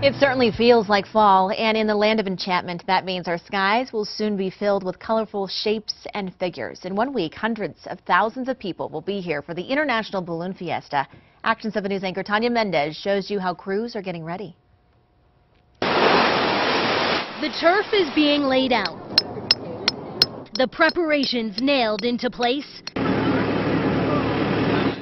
It certainly feels like fall, and in the land of enchantment, that means our skies will soon be filled with colorful shapes and figures. In one week, hundreds of thousands of people will be here for the International Balloon Fiesta. Action 7 News anchor Tanya Mendez shows you how crews are getting ready. The turf is being laid out. The preparations nailed into place.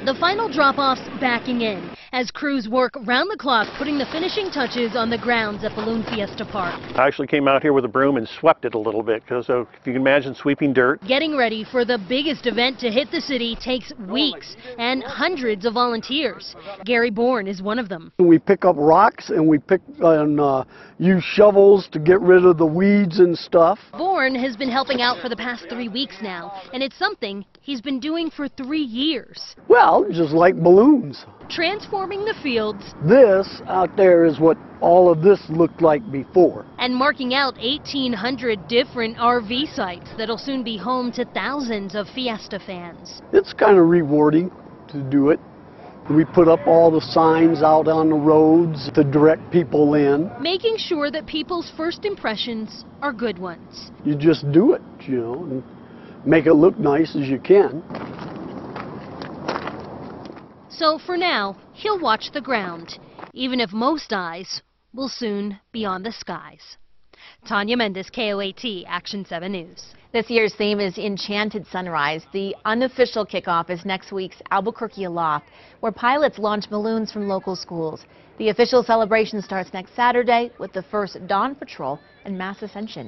The final drop-offs backing in as crews work round the clock putting the finishing touches on the grounds at Balloon Fiesta Park. I actually came out here with a broom and swept it a little bit because if you can imagine sweeping dirt. Getting ready for the biggest event to hit the city takes weeks and hundreds of volunteers. Gary Bourne is one of them. We pick up rocks and we pick and uh, use shovels to get rid of the weeds and stuff. Bourne has been helping out for the past three weeks now, and it's something he's been doing for three years. Well, just like balloons. Transforming the fields. This out there is what all of this looked like before. And marking out 1,800 different RV sites that'll soon be home to thousands of Fiesta fans. It's kind of rewarding to do it. We put up all the signs out on the roads to direct people in. Making sure that people's first impressions are good ones. You just do it, you know, and make it look nice as you can. So for now, he'll watch the ground, even if most eyes will soon be on the skies. Tanya Mendez, KOAT, Action 7 News. This year's theme is Enchanted Sunrise. The unofficial kickoff is next week's Albuquerque Aloft, where pilots launch balloons from local schools. The official celebration starts next Saturday with the first Dawn Patrol and Mass Ascension.